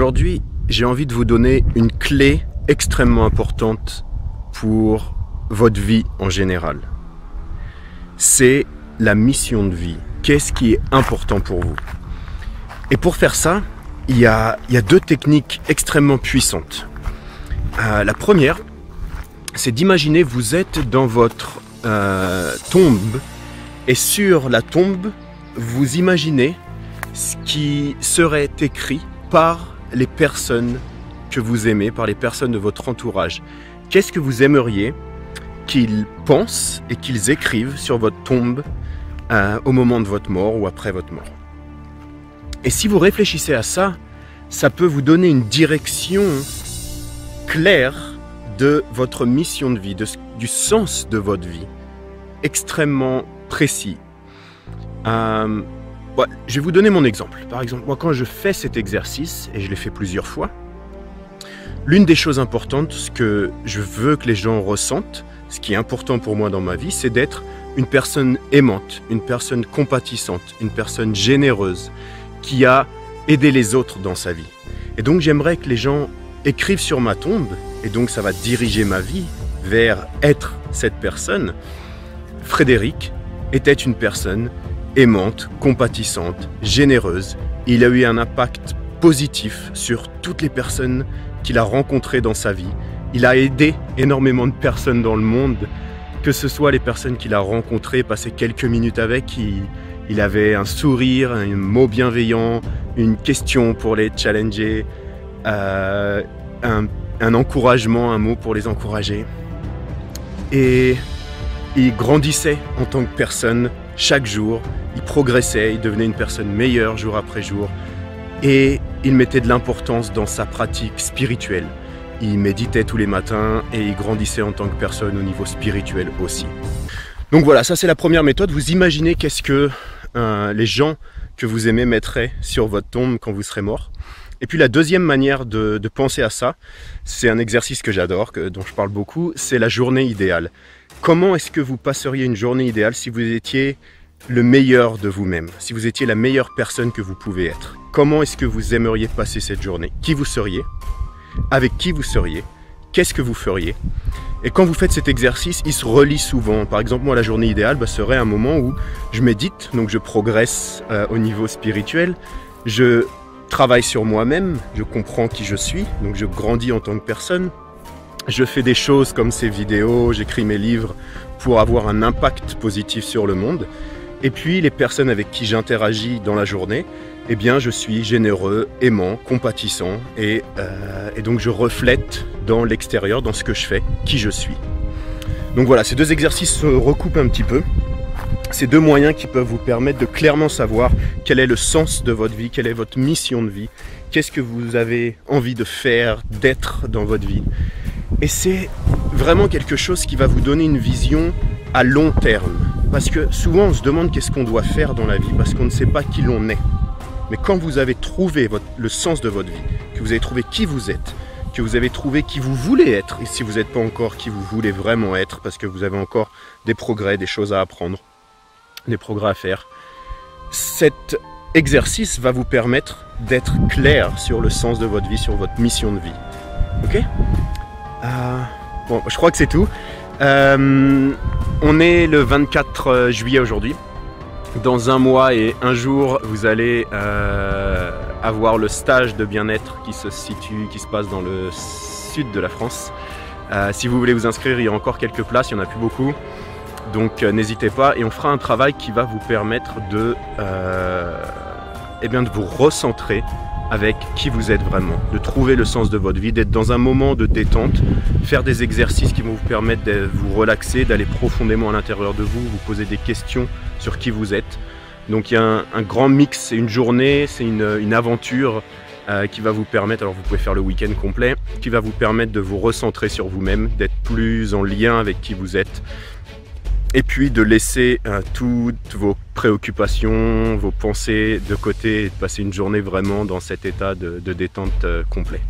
Aujourd'hui, j'ai envie de vous donner une clé extrêmement importante pour votre vie en général. C'est la mission de vie. Qu'est-ce qui est important pour vous? Et pour faire ça, il y a, deux techniques extrêmement puissantes. Euh, la première, c'est d'imaginer vous êtes dans votre euh, tombe et sur la tombe, vous imaginez ce qui serait écrit par les personnes que vous aimez, par les personnes de votre entourage. Qu'est-ce que vous aimeriez qu'ils pensent et qu'ils écrivent sur votre tombe euh, au moment de votre mort ou après votre mort? Et si vous réfléchissez à ça, ça peut vous donner une direction claire de votre mission de vie, du sens de votre vie, extrêmement précis. Euh, je vais vous donner mon exemple. Par exemple, moi quand je fais cet exercice, et je l'ai fait plusieurs fois, l'une des choses importantes, ce que je veux que les gens ressentent, ce qui est important pour moi dans ma vie, c'est d'être une personne aimante, une personne compatissante, une personne généreuse, qui a aidé les autres dans sa vie. Et donc j'aimerais que les gens écrivent sur ma tombe, et donc ça va diriger ma vie vers être cette personne. Frédéric était une personne aimante, compatissante, généreuse. Il a eu un impact positif sur toutes les personnes qu'il a rencontrées dans sa vie. Il a aidé énormément de personnes dans le monde, que ce soit les personnes qu'il a rencontrées, passé quelques minutes avec, il, avait un sourire, un mot bienveillant, une question pour les challenger, euh, un, un encouragement, un mot pour les encourager. Et il grandissait en tant que personne chaque jour, il progressait, il devenait une personne meilleure jour après jour et il mettait de l'importance dans sa pratique spirituelle. Il méditait tous les matins et il grandissait en tant que personne au niveau spirituel aussi. Donc voilà, ça c'est la première méthode. Vous imaginez qu'est-ce que euh, les gens que vous aimez mettraient sur votre tombe quand vous serez mort? Et puis la deuxième manière de, penser à ça, c'est un exercice que j'adore, dont je parle beaucoup, c'est la journée idéale. Comment est-ce que vous passeriez une journée idéale si vous étiez le meilleur de vous-même, si vous étiez la meilleure personne que vous pouvez être? Comment est-ce que vous aimeriez passer cette journée? Qui vous seriez? Avec qui vous seriez? Qu'est-ce que vous feriez? Et quand vous faites cet exercice, il se relie souvent. Par exemple, moi, la journée idéale bah, serait un moment où je médite, donc je progresse euh, au niveau spirituel, je travaille sur moi-même, je comprends qui je suis, donc je grandis en tant que personne, je fais des choses comme ces vidéos, j'écris mes livres pour avoir un impact positif sur le monde. Et puis les personnes avec qui j'interagis dans la journée, eh bien je suis généreux, aimant, compatissant et, euh, et donc je reflète dans l'extérieur, dans ce que je fais, qui je suis. Donc voilà, ces deux exercices se recoupent un petit peu. Ces deux moyens qui peuvent vous permettre de clairement savoir quel est le sens de votre vie, quelle est votre mission de vie, qu'est-ce que vous avez envie de faire, d'être dans votre vie. Et c'est vraiment quelque chose qui va vous donner une vision à long terme. Parce que souvent on se demande qu'est-ce qu'on doit faire dans la vie, parce qu'on ne sait pas qui l'on est. Mais quand vous avez trouvé le sens de votre vie, que vous avez trouvé qui vous êtes, que vous avez trouvé qui vous voulez être, et si vous n'êtes pas encore qui vous voulez vraiment être, parce que vous avez encore des progrès, des choses à apprendre, des progrès à faire, cet exercice va vous permettre d'être clair sur le sens de votre vie, sur votre mission de vie. Ok? Euh, bon, je crois que c'est tout. Euh, on est le 24 juillet aujourd'hui. Dans un mois et un jour, vous allez euh, avoir le stage de bien-être qui se situe, qui se passe dans le sud de la France. si vous voulez vous inscrire, il y a encore quelques places, il n'y en a plus beaucoup. Donc n'hésitez pas et on fera un travail qui va vous permettre de, eh bien, de vous recentrer avec qui vous êtes vraiment, de trouver le sens de votre vie, d'être dans un moment de détente, faire des exercices qui vont vous permettre de vous relaxer, d'aller profondément à l'intérieur de vous, vous poser des questions sur qui vous êtes. Donc il y a un, grand mix, c'est une journée, c'est une, aventure euh, qui va vous permettre, alors vous pouvez faire le week-end complet, qui va vous permettre de vous recentrer sur vous-même, d'être plus en lien avec qui vous êtes, et puis de laisser euh, toutes vos préoccupations, vos pensées de côté et de passer une journée vraiment dans cet état de, détente euh, complet.